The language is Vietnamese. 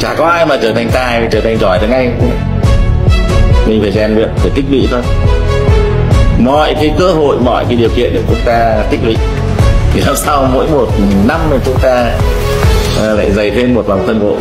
chả có ai mà trở thành tài, trở thành giỏi được ngay. Mình phải rèn luyện, phải tích lũy thôi. Mọi cái cơ hội, mọi cái điều kiện để chúng ta tích lũy. Thì làm sao mỗi một năm mà chúng ta à, lại dày thêm một vòng phân bộ?